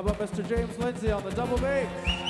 How about Mr. James Lindsay on the double bass?